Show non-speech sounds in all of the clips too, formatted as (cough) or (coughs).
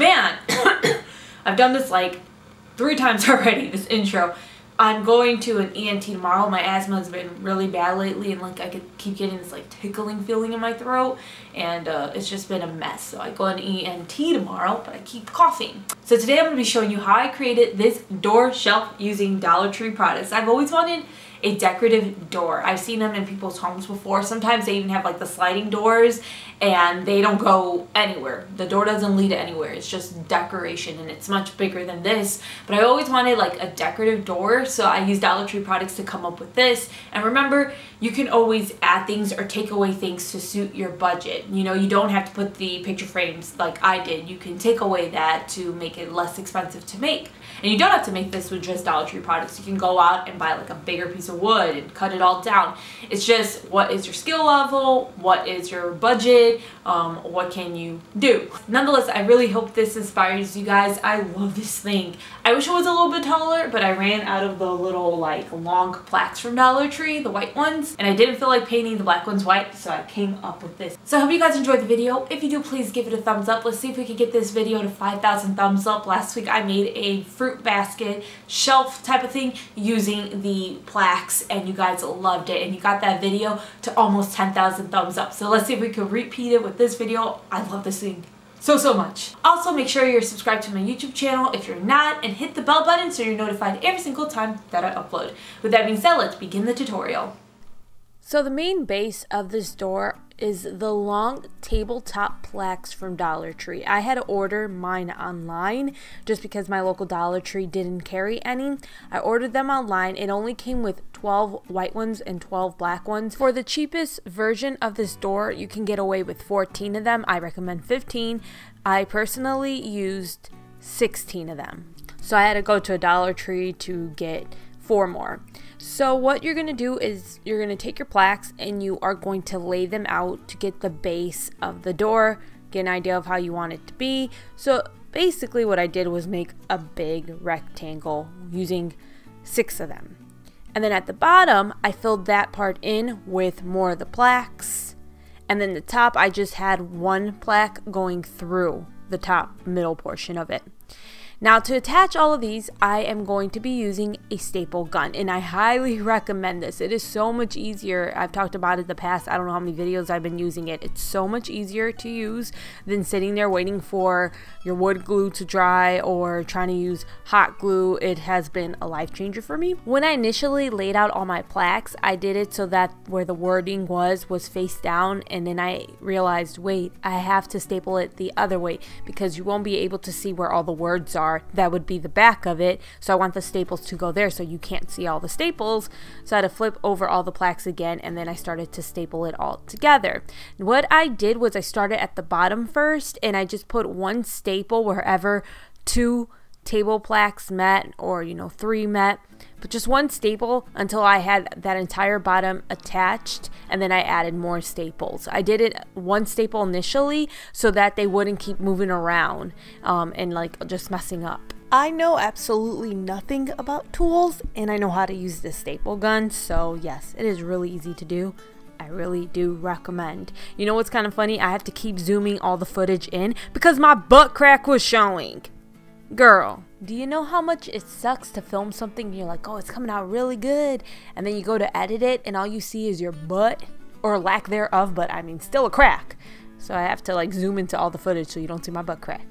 Man, (coughs) I've done this like three times (laughs) already, this intro. I'm going to an ENT tomorrow. My asthma has been really bad lately and like I could keep getting this like tickling feeling in my throat and uh, it's just been a mess. So I go an ENT tomorrow, but I keep coughing. So today I'm going to be showing you how I created this door shelf using Dollar Tree products. I've always wanted a decorative door. I've seen them in people's homes before. Sometimes they even have like the sliding doors and they don't go anywhere. The door doesn't lead anywhere. It's just decoration and it's much bigger than this. But I always wanted like a decorative door so I used Dollar Tree products to come up with this. And remember, you can always add things or take away things to suit your budget. You know, you don't have to put the picture frames like I did. You can take away that to make it less expensive to make. And you don't have to make this with just Dollar Tree products. You can go out and buy like a bigger piece of wood and cut it all down. It's just what is your skill level, what is your budget, um, what can you do. Nonetheless, I really hope this inspires you guys. I love this thing. I wish it was a little bit taller, but I ran out of the little like long plaques from Dollar Tree, the white ones, and I didn't feel like painting the black ones white, so I came up with this. So I hope you guys enjoyed the video. If you do, please give it a thumbs up. Let's see if we can get this video to 5,000 thumbs up. Last week I made a fruit basket shelf type of thing using the plaques and you guys loved it and you got that video to almost 10,000 thumbs up. So let's see if we can repeat it with this video. I love this thing so, so much. Also, make sure you're subscribed to my YouTube channel if you're not, and hit the bell button so you're notified every single time that I upload. With that being said, let's begin the tutorial. So the main base of this door is the long tabletop plaques from Dollar Tree. I had to order mine online just because my local Dollar Tree didn't carry any. I ordered them online. It only came with 12 white ones and 12 black ones. For the cheapest version of this door, you can get away with 14 of them. I recommend 15. I personally used 16 of them. So I had to go to a Dollar Tree to get four more. So what you're going to do is you're going to take your plaques and you are going to lay them out to get the base of the door, get an idea of how you want it to be. So basically what I did was make a big rectangle using six of them. And then at the bottom, I filled that part in with more of the plaques. And then the top, I just had one plaque going through the top middle portion of it. Now to attach all of these, I am going to be using a staple gun and I highly (laughs) recommend this. It is so much easier. I've talked about it in the past. I don't know how many videos I've been using it. It's so much easier to use than sitting there waiting for your wood glue to dry or trying to use hot glue. It has been a life changer for me. When I initially laid out all my plaques, I did it so that where the wording was was face down and then I realized, wait, I have to staple it the other way because you won't be able to see where all the words are that would be the back of it. So I want the staples to go there so you can't see all the staples. So I had to flip over all the plaques again and then I started to staple it all together. What I did was I started at the bottom first and I just put one staple wherever two table plaques met or you know three met but just one staple until I had that entire bottom attached and then I added more staples. I did it one staple initially so that they wouldn't keep moving around um, and like just messing up. I know absolutely nothing about tools and I know how to use the staple gun so yes it is really easy to do. I really do recommend. You know what's kind of funny? I have to keep zooming all the footage in because my butt crack was showing. Girl, do you know how much it sucks to film something and you're like, oh, it's coming out really good, and then you go to edit it and all you see is your butt or lack thereof, but I mean, still a crack. So I have to like zoom into all the footage so you don't see my butt crack.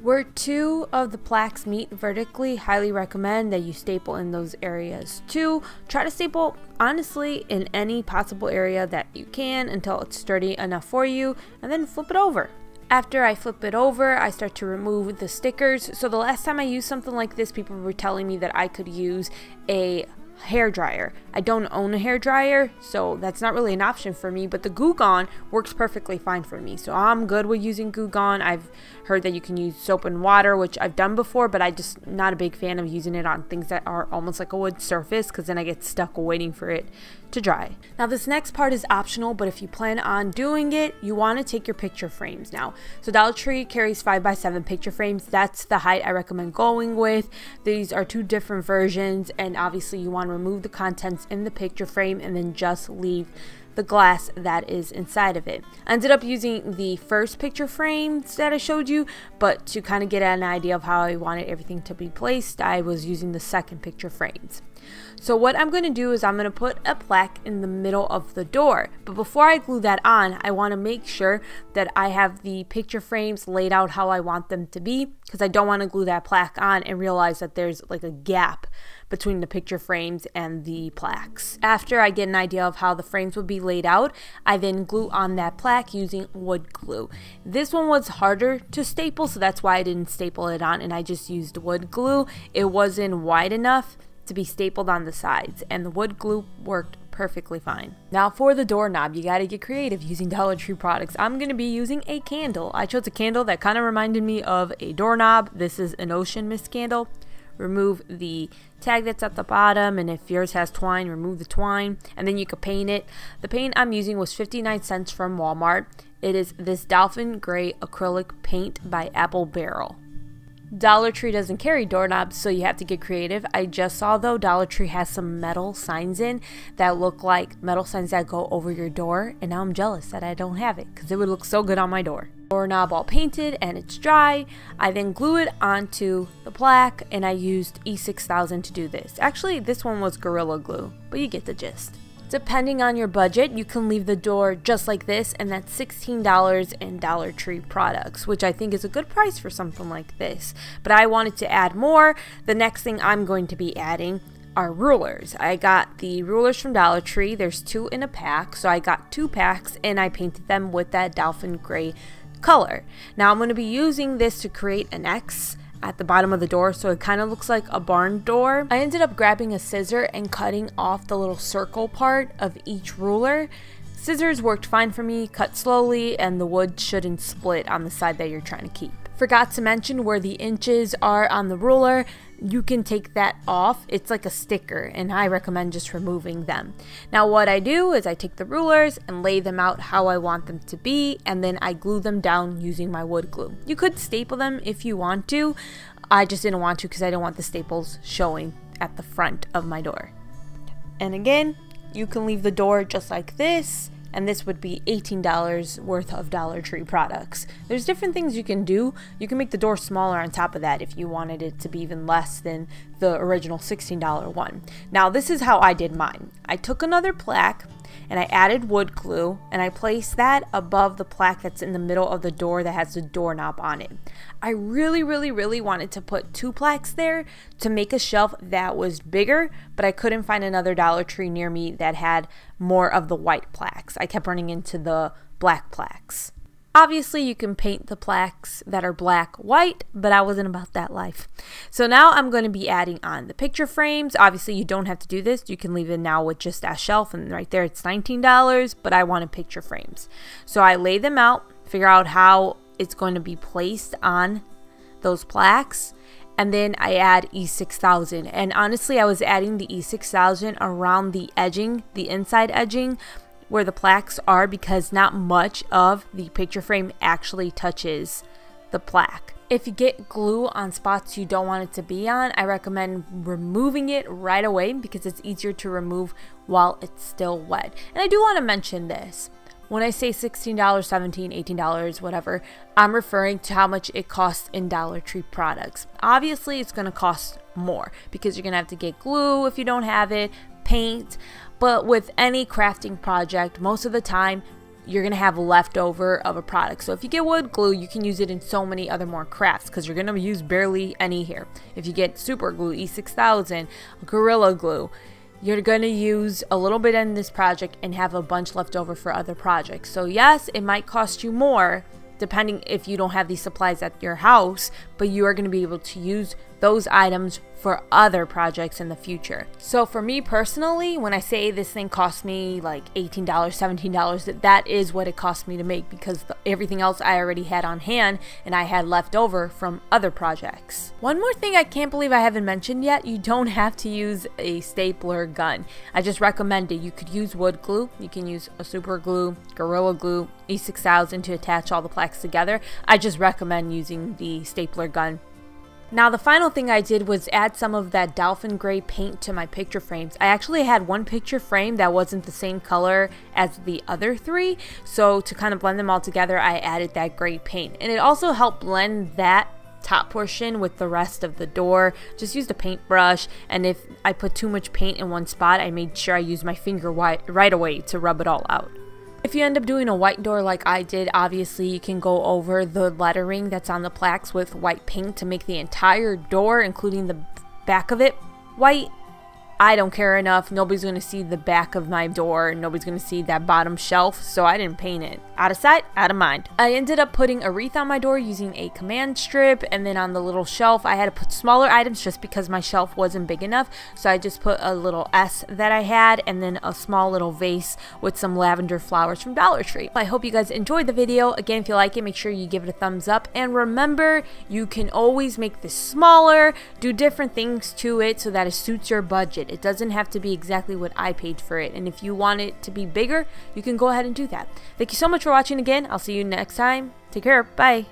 Where two of the plaques meet vertically, highly recommend that you staple in those areas too. Try to staple honestly in any possible area that you can until it's sturdy enough for you and then flip it over. After I flip it over, I start to remove the stickers. So the last time I used something like this, people were telling me that I could use a hair dryer. I don't own a hair dryer, so that's not really an option for me, but the Goo Gone works perfectly fine for me. So I'm good with using Goo Gone. I've heard that you can use soap and water, which I've done before, but I just not a big fan of using it on things that are almost like a wood surface because then I get stuck waiting for it to dry. Now this next part is optional, but if you plan on doing it, you want to take your picture frames now. So Dollar Tree carries 5x7 picture frames. That's the height I recommend going with. These are two different versions and obviously you want to remove the contents in the picture frame, and then just leave the glass that is inside of it. I ended up using the first picture frames that I showed you, but to kind of get an idea of how I wanted everything to be placed, I was using the second picture frames. So what I'm going to do is I'm going to put a plaque in the middle of the door. But before I glue that on, I want to make sure that I have the picture frames laid out how I want them to be because I don't want to glue that plaque on and realize that there's like a gap between the picture frames and the plaques. After I get an idea of how the frames would be laid out, I then glue on that plaque using wood glue. This one was harder to staple, so that's why I didn't staple it on and I just used wood glue. It wasn't wide enough to be stapled on the sides, and the wood glue worked perfectly fine. Now for the doorknob, you gotta get creative using Dollar Tree products. I'm gonna be using a candle. I chose a candle that kind of reminded me of a doorknob. This is an ocean mist candle. Remove the tag that's at the bottom, and if yours has twine, remove the twine, and then you can paint it. The paint I'm using was 59 cents from Walmart. It is this Dolphin Gray acrylic paint by Apple Barrel. Dollar Tree doesn't carry doorknobs, so you have to get creative. I just saw though Dollar Tree has some metal signs in that look like metal signs that go over your door, and now I'm jealous that I don't have it because it would look so good on my door. Doorknob all painted and it's dry. I then glue it onto the plaque and I used E6000 to do this. Actually, this one was Gorilla Glue, but you get the gist. Depending on your budget, you can leave the door just like this, and that's $16 in Dollar Tree products, which I think is a good price for something like this. But I wanted to add more. The next thing I'm going to be adding are rulers. I got the rulers from Dollar Tree. There's two in a pack, so I got two packs and I painted them with that dolphin gray color. Now I'm going to be using this to create an X at the bottom of the door so it kind of looks like a barn door. I ended up grabbing a scissor and cutting off the little circle part of each ruler. Scissors worked fine for me, cut slowly, and the wood shouldn't split on the side that you're trying to keep. Forgot to mention where the inches are on the ruler you can take that off. It's like a sticker, and I recommend just removing them. Now, what I do is I take the rulers and lay them out how I want them to be, and then I glue them down using my wood glue. You could staple them if you want to. I just didn't want to because I don't want the staples showing at the front of my door. And again, you can leave the door just like this and this would be $18 worth of Dollar Tree products. There's different things you can do. You can make the door smaller on top of that if you wanted it to be even less than the original $16 one. Now, this is how I did mine. I took another plaque and I added wood glue and I placed that above the plaque that's in the middle of the door that has the doorknob on it. I really, really, really wanted to put two plaques there to make a shelf that was bigger, but I couldn't find another Dollar Tree near me that had more of the white plaques. I kept running into the black plaques. Obviously, you can paint the plaques that are black white, but I wasn't about that life. So now I'm going to be adding on the picture frames. Obviously, you don't have to do this. You can leave it now with just that shelf, and right there it's $19, but I wanted picture frames. So I lay them out, figure out how it's going to be placed on those plaques, and then I add E6000. And honestly, I was adding the E6000 around the edging, the inside edging, where the plaques are because not much of the picture frame actually touches the plaque. If you get glue on spots you don't want it to be on, I recommend removing it right away because it's easier to remove while it's still wet. And I do want to mention this. When I say $16, $17, $18, whatever, I'm referring to how much it costs in Dollar Tree products. Obviously, it's going to cost more because you're going to have to get glue if you don't have it, paint, but with any crafting project, most of the time, you're going to have leftover of a product. So if you get wood glue, you can use it in so many other more crafts because you're going to use barely any here. If you get super glue, E6000, Gorilla Glue, you're going to use a little bit in this project and have a bunch left over for other projects. So yes, it might cost you more depending if you don't have these supplies at your house, but you are going to be able to use those items for other projects in the future. So for me personally, when I say this thing cost me like $18, $17, that that is what it cost me to make because the, everything else I already had on hand and I had left over from other projects. One more thing I can't believe I haven't mentioned yet, you don't (laughs) have to use a stapler gun. I just recommend it. You could use wood glue, you can use a super glue, Gorilla Glue, E6000 to attach all the plaques together. I just recommend using the stapler gun Now the final thing I did was add some of that dolphin gray paint to my picture frames. I actually had one picture frame that wasn't the same color as the other three, so to kind of blend them all together I added that gray paint. And it also helped blend that top portion with the rest of the door. Just used a paintbrush and if I put too much paint in one spot I made sure I used my finger right away to rub it all out. If you end up doing a white door like I did, obviously you can go over the lettering that's on the plaques with white paint to make the entire door, including the back of it, white. I don't care enough. Nobody's going to see the back of my door. Nobody's going to see that bottom shelf, so I didn't paint it. Out of sight, out of mind. I ended up putting a wreath on my door using a command strip, and then on the little shelf, I had to put smaller items just because my shelf wasn't big enough. So I just put a little S that I had, and then a small little vase with some lavender flowers from Dollar Tree. I hope you guys enjoyed the video. Again, if you like it, make sure you give it a thumbs up. And remember, you can always make this smaller, do different things to it so that it suits your budget. It doesn't have to be exactly what I paid for it. And if you want it to be bigger, you can go ahead and do that. Thank you so much for watching again. I'll see you next time. Take care. Bye.